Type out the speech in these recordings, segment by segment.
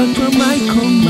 under my command.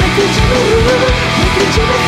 Make a jimmy, make it jimmy